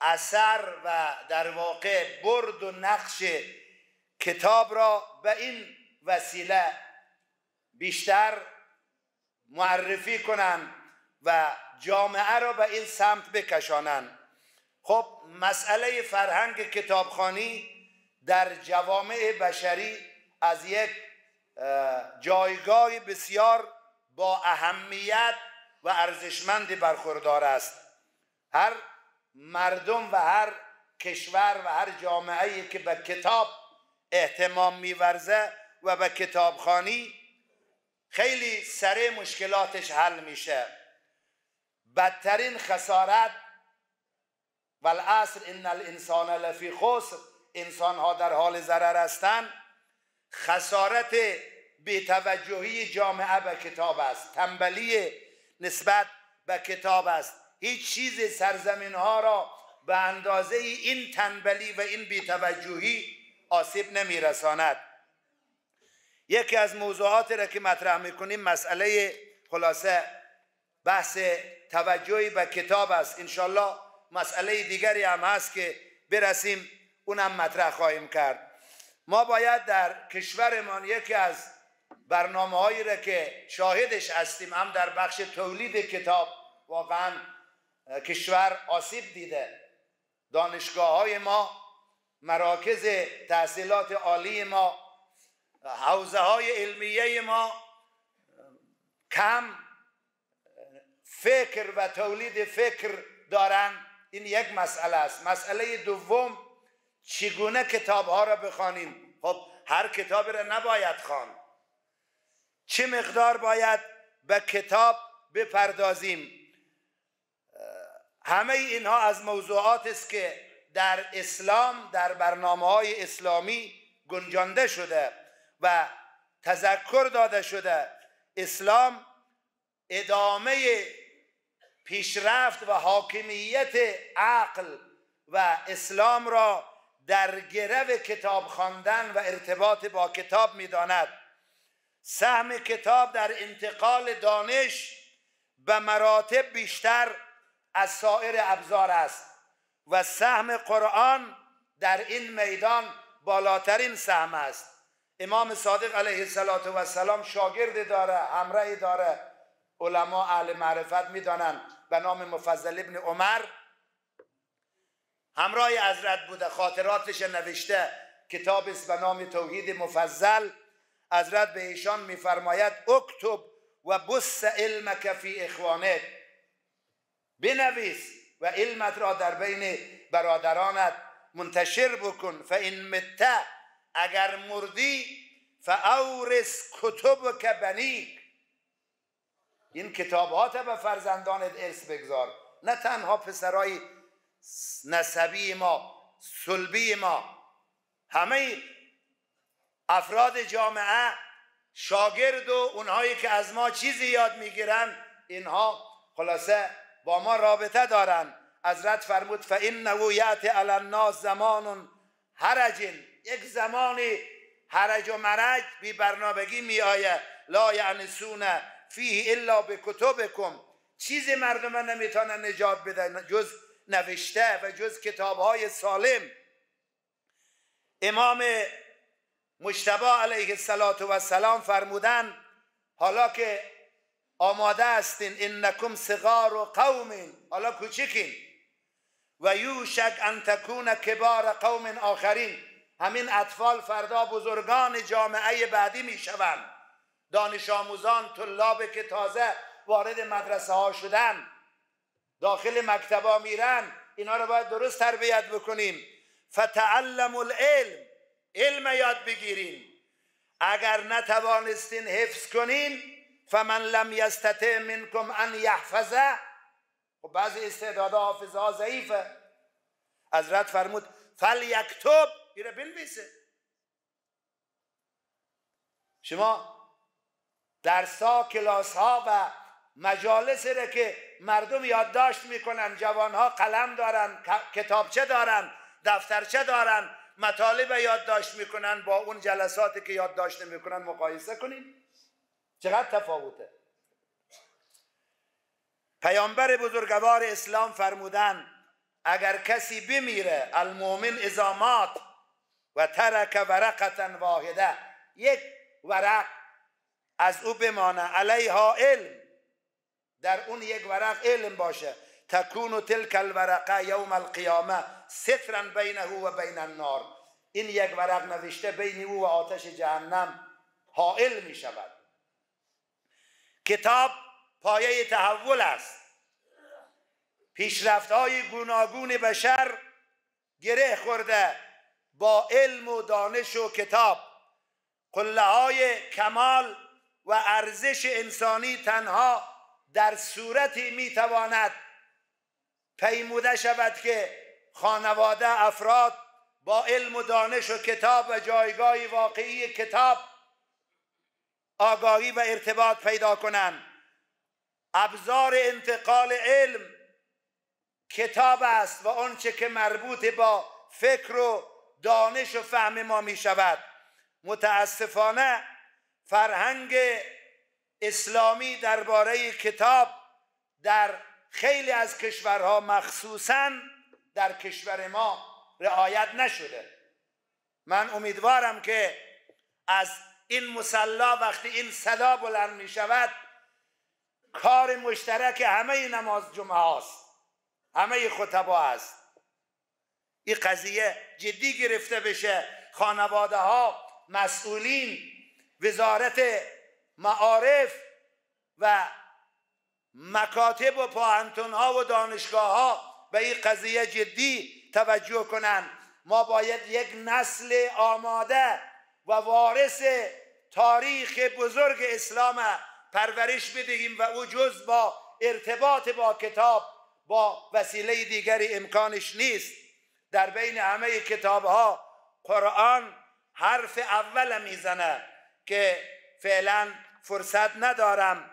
اثر و در واقع برد و نقش کتاب را به این وسیله بیشتر معرفی کنند و جامعه را به این سمت بکشانند خب مسئله فرهنگ کتابخانی در جوامع بشری از یک جایگاه بسیار با اهمیت و ارزشمند برخوردار است. هر مردم و هر کشور و هر جامعه که به کتاب احتمام میورزه و به کتابخانی خیلی سره مشکلاتش حل میشه. بدترین خسارت والعصر ان الانسان لفی خسر انسان ها در حال ضرر هستند خسارت بیتوجهی جامعه به کتاب است. تنبلی نسبت به کتاب است. هیچ چیز سرزمین ها را به اندازه این تنبلی و این بیتوجهی آسیب نمیرساند. یکی از موضوعات را که مطرح می‌کنیم مسئله خلاصه بحث توجهی به کتاب است. انشالله مسئله دیگری هم هست که برسیم اونم مطرح خواهیم کرد. ما باید در کشورمان یکی از برنامه هایی را که شاهدش هستیم هم در بخش تولید کتاب واقعا کشور آسیب دیده. دانشگاه های ما مراکز تحصیلات عالی ما حوزه های علمیه ما کم فکر و تولید فکر دارن. این یک مسئله است. مسئله دوم چگونه کتاب ها را بخوانیم؟ خب هر کتاب را نباید خوان چه مقدار باید به کتاب بپردازیم؟ همه اینها از موضوعات است که در اسلام در برنامه های اسلامی گنجانده شده. و تذکر داده شده. اسلام ادامه پیشرفت و حاکمیت عقل و اسلام را در گرو کتاب خواندن و ارتباط با کتاب می‌داند. سهم کتاب در انتقال دانش به مراتب بیشتر از سایر ابزار است و سهم قرآن در این میدان بالاترین سهم است. امام صادق علیه السلام شاگرد داره همراه داره. علما اهل معرفت می‌دانند به نام مفضل ابن عمر. همراه حضرت بوده خاطراتش نوشته. کتاب است به نام توحید مفضل. حضرت به ایشان میفرماید اکتب و بس علمک فی اخوانت بنویس و علمت را در بین برادرانت منتشر بکن. فان مت اگر مردی فاورس کتب که بنیک. این کتابات به فرزندانت ارث بگذار. نه تنها پسرای نسبی ما سلبی ما. همه افراد جامعه شاگرد و اونهایی که از ما چیزی یاد می‌گیرن اینها خلاصه با ما رابطه دارن. حضرت فرمود فانه یأتی علی الناس زمان حرج. یک زمانی حرج و مرج بی برنامگی می آید. لا یعنسون فیه الا به کتبکم چیزی مردم نمی‌تونن نجات بدن جز نوشته و جز کتاب های سالم. امام مجتبی علیه السلام فرمودن حالا که آماده هستین انکم صغار و قوم. حالا کوچکین و یوشک ان تکون کبار قوم آخرین. همین اطفال فردا بزرگان جامعه بعدی می‌شوند. دانش آموزان طلاب که تازه وارد مدرسه ها شدن. داخل مکتبا میرن. اینا رو باید درست تربیت بکنیم. فتعلم العلم. علم یاد بگیرین. اگر نتوانستین حفظ کنین فمن لم یستطع منکم ان یحفظه. خب بعضی استعداد حافظه ها ضعیفه. حضرت فرمود فل ایره بنویسه شما درس ها کلاس ها و مجالس را که مردم یادداشت می‌کنن جوان ها قلم دارن کتابچه دارن دفترچه دارن مطالب یادداشت می‌کنن با اون جلساتی که یادداشت نمی‌کنن مقایسه کنیم چقدر تفاوته. پیامبر بزرگوار اسلام فرمودن اگر کسی بمیره المؤمن ازامات و ترک ورقتا واحده یک ورق از او بمانه. علیها علم. در اون یک ورق علم باشه. تکون تلک الورقه یوم القیامه سترا بینه و بین النار. این یک ورق نوشته بین او و آتش جهنم حائل می شود. کتاب پایه تحول است. پیشرفت های گوناگون بشر گره خورده. با علم و دانش و کتاب. قله های کمال و ارزش انسانی تنها در صورتی می‌تواند پیموده شود که خانواده افراد با علم و دانش و کتاب و جایگاه واقعی کتاب آگاهی و ارتباط پیدا کنند. ابزار انتقال علم کتاب است و آنچه که مربوط با فکر و دانش و فهم ما می شود متاسفانه فرهنگ اسلامی درباره کتاب در خیلی از کشورها مخصوصا در کشور ما رعایت نشده. من امیدوارم که از این مسلا وقتی این صدا بلند می شود کار مشترک همه نماز جمعه است همه خطبا است این قضیه جدی گرفته بشه. خانواده ها مسئولین وزارت معارف و مکاتب و پاهنتون ها و دانشگاه ها به این قضیه جدی توجه کنند ما باید یک نسل آماده و وارث تاریخ بزرگ اسلام پرورش بدهیم و او جز با ارتباط با کتاب با وسیله دیگری امکانش نیست. در بین همه کتاب ها قرآن حرف اول می‌زنه که فعلا فرصت ندارم.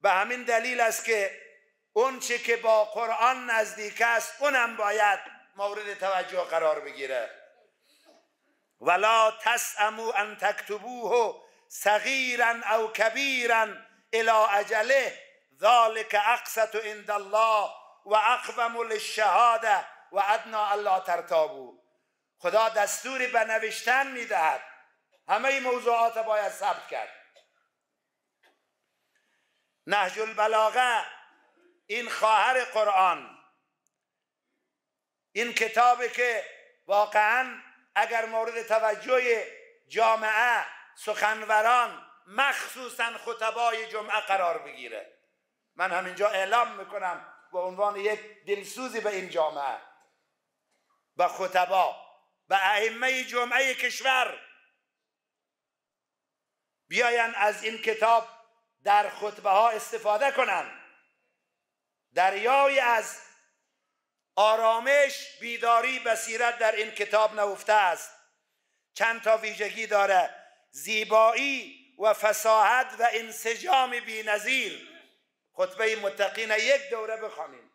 به همین دلیل است که اون چه که با قرآن نزدیک است اونم باید مورد توجه قرار بگیره. ولا تسعمو ان تکتبوه صغیرا او کبیرا الى اجله. ذلك اقسط عند الله و اقوم للشهاده و ادنا الله ترتابو. خدا دستوری به نوشتن می‌دهد. همه موضوعات باید ثبت کرد. نهج البلاغه این خواهر قرآن. این کتابی که واقعا اگر مورد توجه جامعه سخنوران مخصوصا خطبای جمعه قرار بگیره. من همینجا اعلام می‌کنم به عنوان یک دلسوزی به این جامعه. و خطبا و ائمه جمعه کشور بیاین از این کتاب در خطبه ها استفاده کنند دریای از آرامش بیداری بصیرت در این کتاب نهفته است. چند تا ویژگی داره. زیبایی و فساحت و انسجام بی نظیر. خطبه متقین یک دوره بخوانیم.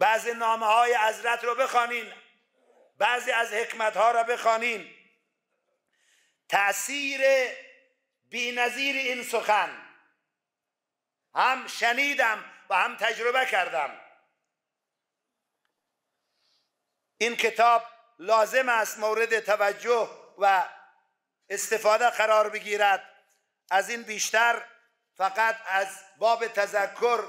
بعضی نامه های حضرت رو بخوانین. بعضی از حکمت ها را بخوانین. تأثیر نظیر این سخن. هم شنیدم و هم تجربه کردم. این کتاب لازم است مورد توجه و استفاده قرار بگیرد. از این بیشتر فقط از باب تذکر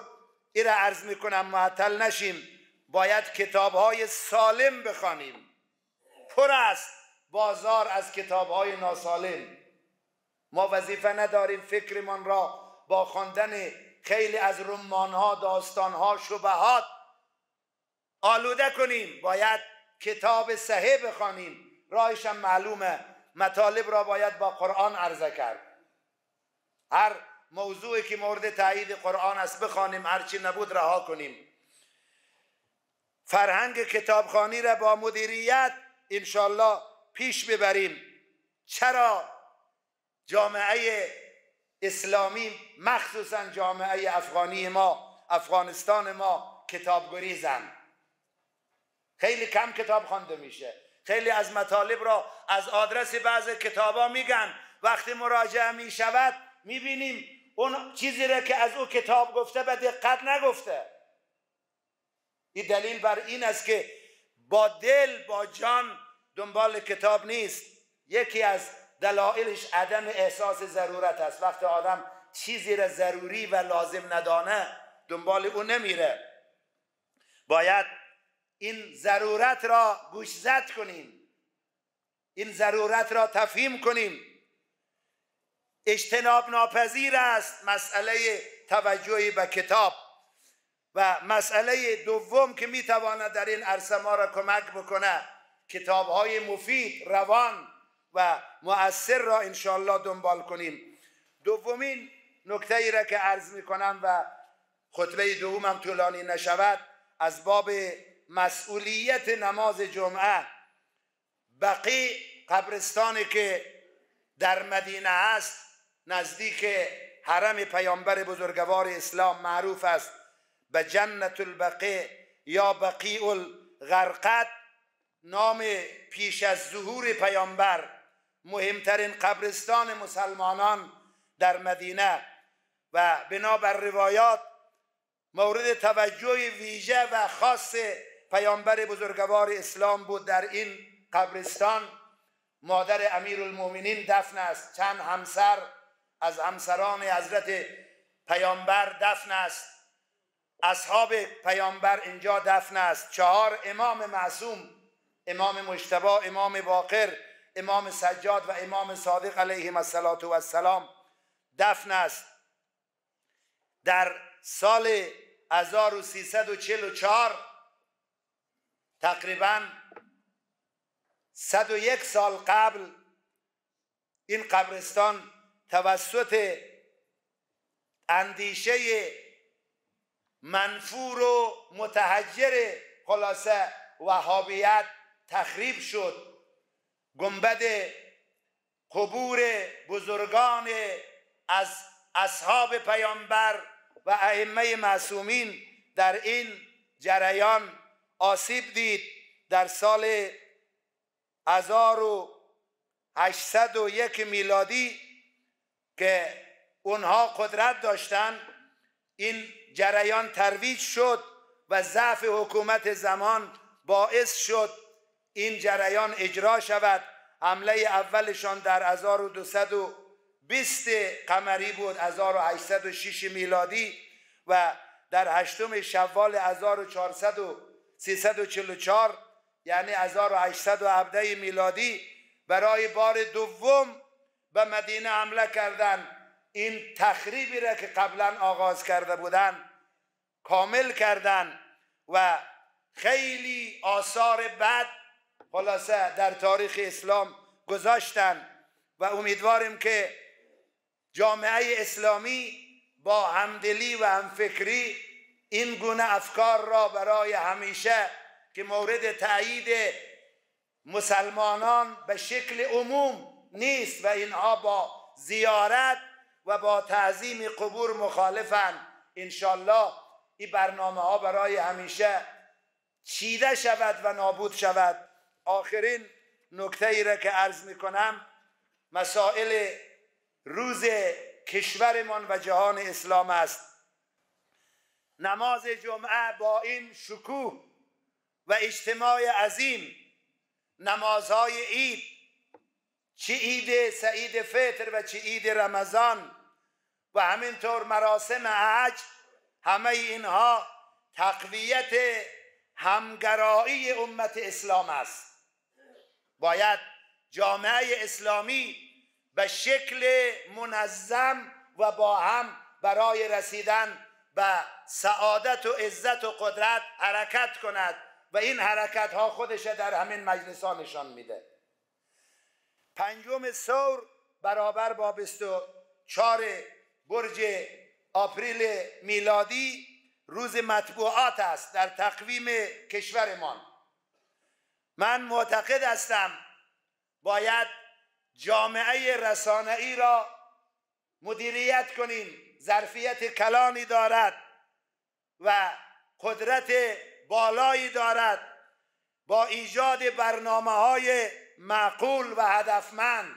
این را عرض می‌کنم معطل نشیم. باید کتاب های سالم بخوانیم. پر است بازار از کتاب های ناسالم. ما وظیفه نداریم فکرمان را با خواندن خیلی از رمان ها داستان ها شبهات آلوده کنیم. باید کتاب صحیح بخوانیم. راهش هم معلومه. مطالب را باید با قرآن عرضه کرد. هر موضوعی که مورد تایید قرآن است بخوانیم. هرچی نبود رها کنیم. فرهنگ کتابخانی را با مدیریت انشالله پیش ببریم. چرا جامعه اسلامی مخصوصا جامعه افغانی ما افغانستان ما کتاب گریزن خیلی کم کتاب خوانده میشه. خیلی از مطالب را از آدرس بعض کتابا میگن. وقتی مراجعه می‌شود می‌بینیم اون چیزی را که از او کتاب گفته به دقت نگفته. این دلیل بر این است که با دل با جان دنبال کتاب نیست. یکی از دلایلش عدم احساس ضرورت است. وقتی آدم چیزی را ضروری و لازم ندانه دنبال او نمیره. باید این ضرورت را گوشزد کنیم. این ضرورت را تفهیم کنیم. اجتناب ناپذیر است مسئله توجهی به کتاب. و مسئله دوم که می‌تواند در این عرصه ما را کمک بکنه کتاب های مفید روان و مؤثر را انشاءالله دنبال کنیم. دومین نکته ای را که عرض می‌کنم و خطبه دومم طولانی نشود از باب مسئولیت نماز جمعه. بقی قبرستانی که در مدینه است نزدیک حرم پیامبر بزرگوار اسلام معروف است. به جنت البقیع یا بقیع الغرقد نام پیش از ظهور پیامبر مهمترین قبرستان مسلمانان در مدینه. و بنابر روایات مورد توجه ویژه و خاص پیامبر بزرگوار اسلام بود در این قبرستان. مادر امیر المومنین دفن است چند همسر از همسران حضرت پیامبر دفن است. اصحاب پیامبر اینجا دفن است. چهار امام معصوم امام مجتبا امام باقر امام سجاد و امام صادق علیهم السلام دفن است. در سال 1344 تقریبا 101 سال قبل این قبرستان توسط اندیشه منفور و متحجر خلاصه وهابیت تخریب شد. گنبد قبور بزرگان از اصحاب پیامبر و ائمه معصومین در این جریان آسیب دید. در سال 1801 میلادی که اونها قدرت داشتند این جریان ترویج شد و ضعف حکومت زمان باعث شد این جریان اجرا شود. حمله اولشان در 1220 قمری بود 1806 میلادی و در هشتم شوال 1444 یعنی 1817 میلادی برای بار دوم به مدینه حمله کردند. این تخریبی را که قبلا آغاز کرده بودن کامل کردن و خیلی آثار بد خلاصه در تاریخ اسلام گذاشتن و امیدواریم که جامعه اسلامی با همدلی و همفکری این گونه افکار را برای همیشه که مورد تایید مسلمانان به شکل عموم نیست و اینها با زیارت و با تعظیم قبور مخالفن. انشالله این برنامه ها برای همیشه چیده شود و نابود شود. آخرین نکته ای را که عرض می کنم مسائل روز کشورمان و جهان اسلام است. نماز جمعه با این شکوه و اجتماع عظیم نمازهای عید چه عید سعید فطر و چه عید رمضان و همینطور مراسم حج همه اینها تقویت همگرایی امت اسلام است. باید جامعه اسلامی به شکل منظم و با هم برای رسیدن به سعادت و عزت و قدرت حرکت کند و این حرکت ها خودش در همین مجلس ها نشان میده. پنجم سور برابر با 24 برج آپریل میلادی روز مطبوعات است در تقویم کشورمان. من معتقد هستم باید جامعه رسانه‌ای را مدیریت کنیم. ظرفیت کلانی دارد و قدرت بالایی دارد. با ایجاد برنامه های معقول و هدفمند.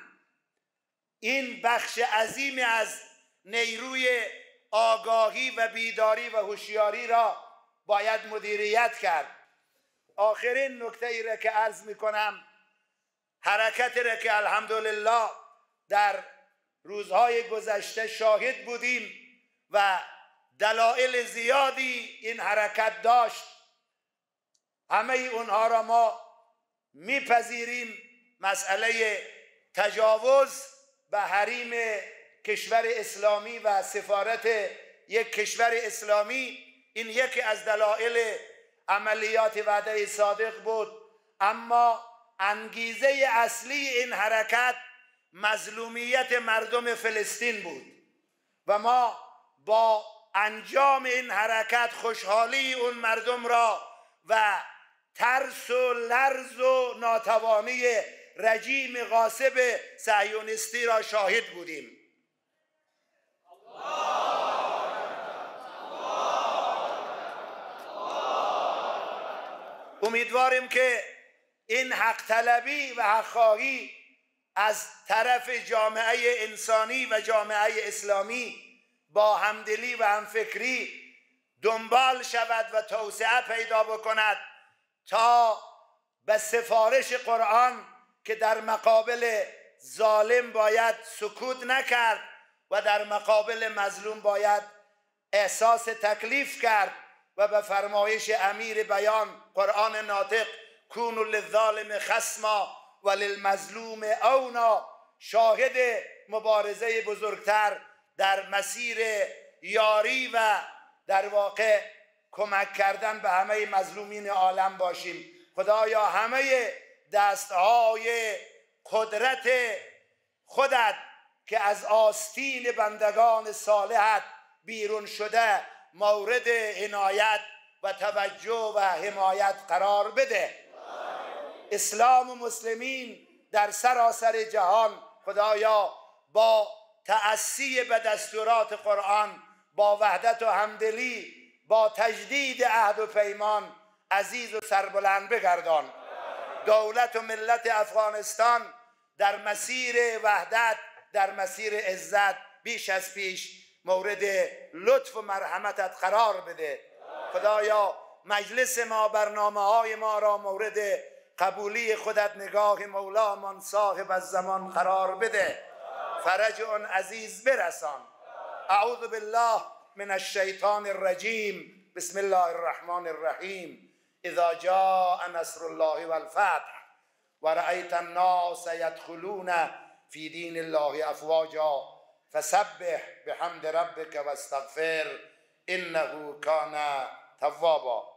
این بخش عظیمی از نیروی آگاهی و بیداری و هوشیاری را باید مدیریت کرد. آخرین نکته ای را که عرض می کنم حرکت را که الحمدلله در روزهای گذشته شاهد بودیم و دلایل زیادی این حرکت داشت همه اونها را ما میپذیریم. مسئله تجاوز به حریم کشور اسلامی و سفارت یک کشور اسلامی. این یکی از دلایل عملیات وعده صادق بود. اما انگیزه اصلی این حرکت مظلومیت مردم فلسطین بود. و ما با انجام این حرکت خوشحالی اون مردم را و ترس و لرز و ناتوانی رژیم غاصب صهیونیستی را شاهد بودیم. امیدواریم که این حق طلبی و حق از طرف جامعه انسانی و جامعه اسلامی با همدلی و همفکری دنبال شود و توسعه پیدا بکند تا به سفارش قرآن که در مقابل ظالم باید سکوت نکرد و در مقابل مظلوم باید احساس تکلیف کرد و به فرمایش امیر بیان قرآن ناطق کونو للظالم خسما و للمظلوم اونا شاهد مبارزه بزرگتر در مسیر یاری و در واقع کمک کردن به همه مظلومین عالم باشیم. خدایا همه دستهای قدرت خودت که از آستین بندگان صالحت بیرون شده مورد عنایت و توجه و حمایت قرار بده. اسلام و مسلمین در سراسر جهان خدایا با تأسی به دستورات قرآن با وحدت و همدلی با تجدید عهد و پیمان عزیز و سربلند بگردان. دولت و ملت افغانستان در مسیر وحدت در مسیر عزت بیش از پیش مورد لطف و مرحمتت قرار بده. خدایا مجلس ما برنامه های ما را مورد قبولی خودت نگاه مولامان صاحب از زمان قرار بده. فرج اون عزیز برسان. اعوذ بالله من الشیطان الرجیم. بسم الله الرحمن الرحیم. إذا جاء نصر الله والفتح ورأيت الناس يدخلون في دين الله أفواجا فسبح بحمد ربك واستغفر إنه كان توابا.